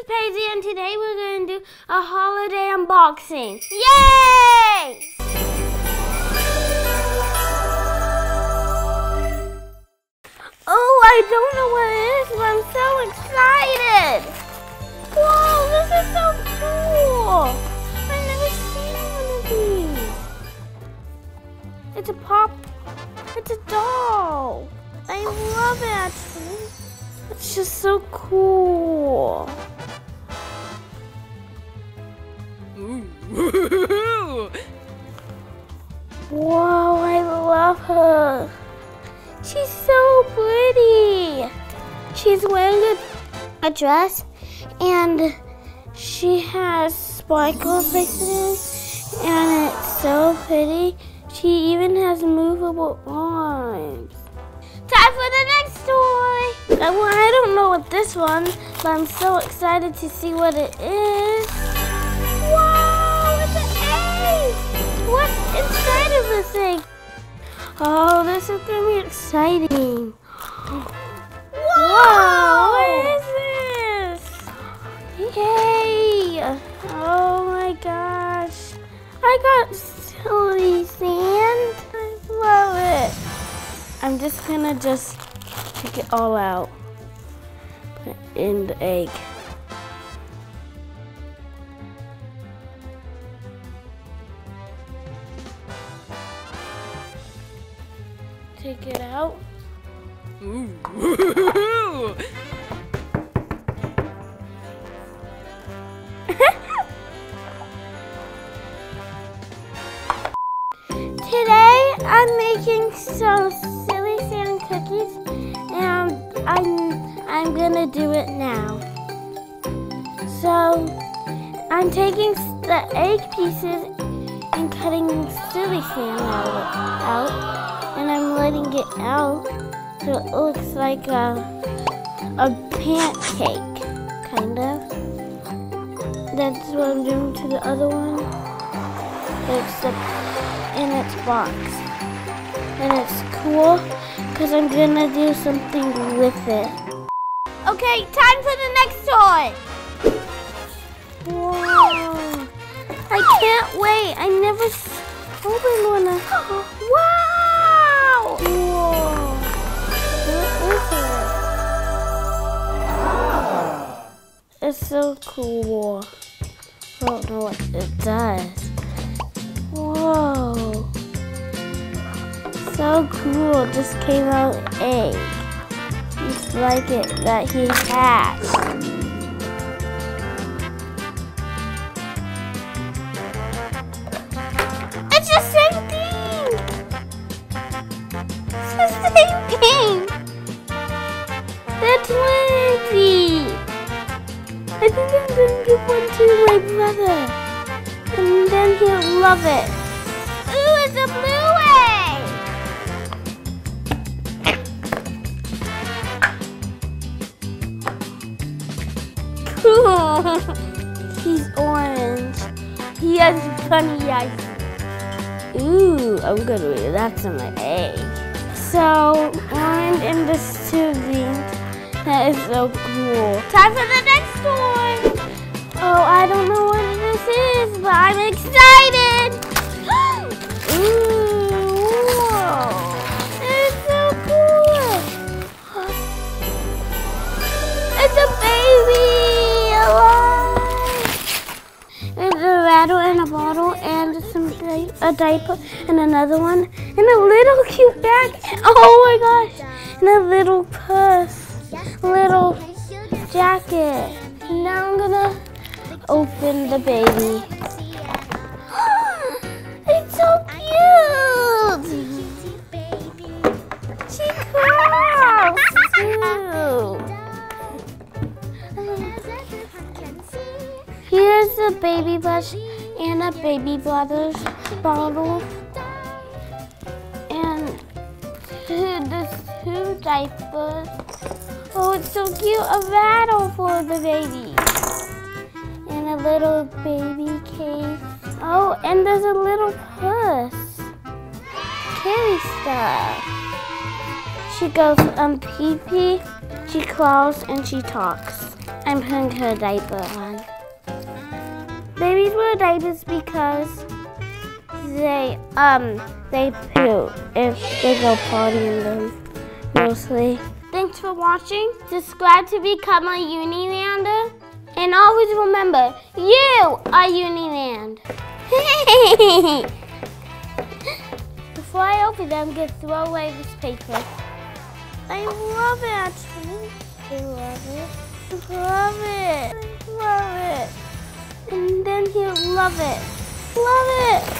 is Paisley, and today we're going to do a holiday unboxing. Yay! Oh, I don't know what it is, but I'm so excited. Whoa, this is so cool. I've never seen one of these. It's a pop, it's a doll. I love it actually. It's just so cool. Whoa, I love her. She's so pretty. She's wearing a, a dress and she has sparkle bracelets and it's so pretty. She even has movable arms. Time for the next toy. Uh, well, I don't know what this one, but I'm so excited to see what it is. Wow, it's an egg. What's inside of this thing? Oh, this is gonna be exciting. Whoa! What is this? Yay! Oh my gosh. I got silly sand. I love it. I'm just gonna just take it all out. Put it in the egg. Take it out. Ooh. Today I'm making some silly sand cookies and I'm I'm gonna do it now. So I'm taking the egg pieces and cutting silly sand out, out and I'm letting it out so it looks like a a pancake kind of. That's what I'm doing to the other one. It's in its box. And it's cool because I'm gonna do something with it. Okay, time for the next toy. Whoa. I can't wait. I never opened one. Wow. It's so cool. I don't know what it does. Whoa. So cool. Just came out egg. Just like it that he hatched. It's the thing. They're. I think I'm gonna give one to my brother. And then he'll love it. Ooh, it's a blue egg! Cool. He's orange. He has funny eyes. Ooh, I'm gonna that's in my egg. So, orange and the soothing. That is so cool. Time for the next toy. Oh, I don't know what this is, but I'm excited. A diaper and another one and a little cute bag. Oh my gosh. And a little purse. Little jacket. Now I'm gonna open the baby. it's so cute! She too. Here's the baby brush and a baby brothers bottle. And the two diapers. Oh, it's so cute. A rattle for the baby. And a little baby case. Oh, and there's a little purse. Kitty stuff. She goes um pee pee, she crawls, and she talks. I'm putting her diaper on. Babies diapers because they um they poo if they go potty in them mostly. Thanks for watching. Subscribe to become a Unilander. And always remember, you are Uniland. Before I open them, I'm gonna throw away this paper. I love it actually. I love it. I Love it. I love it. And then he'll love it. Love it.